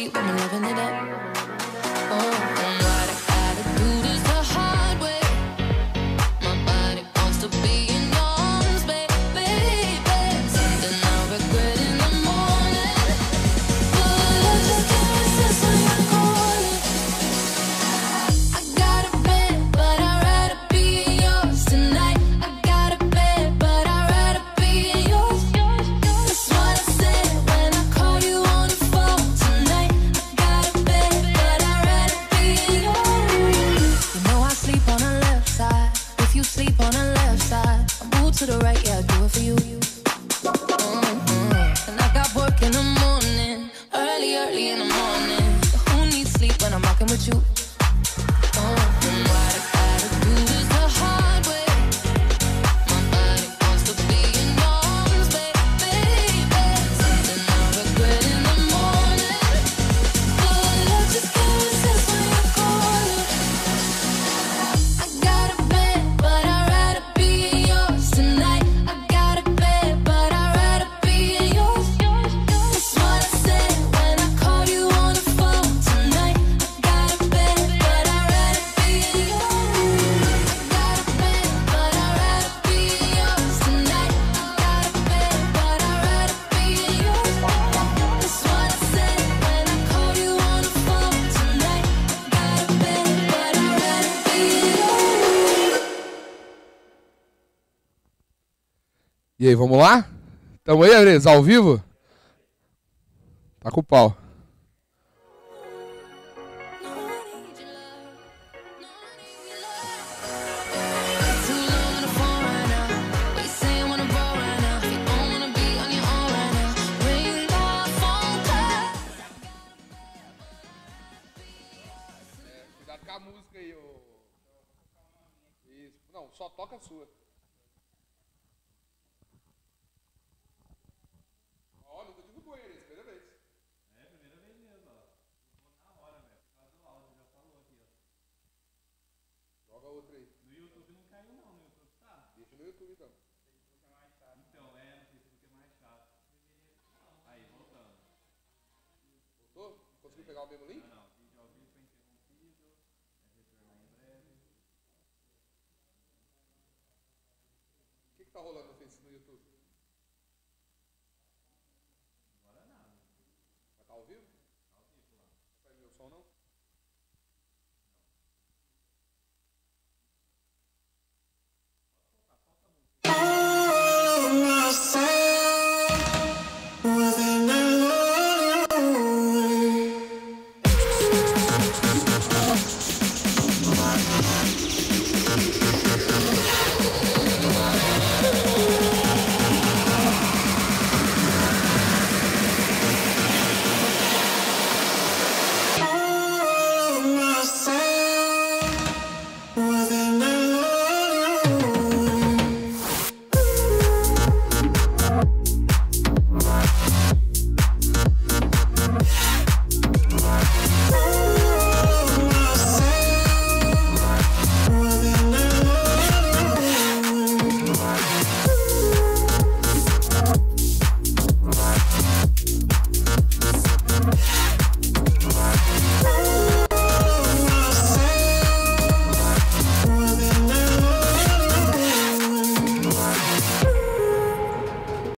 sweet, woman loving it up. you. E aí, vamos lá? Tamo aí, Ares, ao vivo? Tá com o pau. Não, só toca a sua. Tá. No YouTube então. Então, é, no Facebook é mais chato. Aí, voltando. Voltou? Conseguiu pegar o mesmo link? Não, não, vídeo ao vivo foi interrompido. Vai retornar em breve. O que, que tá rolando no Facebook no YouTube? Agora nada. Vai tá ao vivo? Ao vivo lá. Não tá meu som não?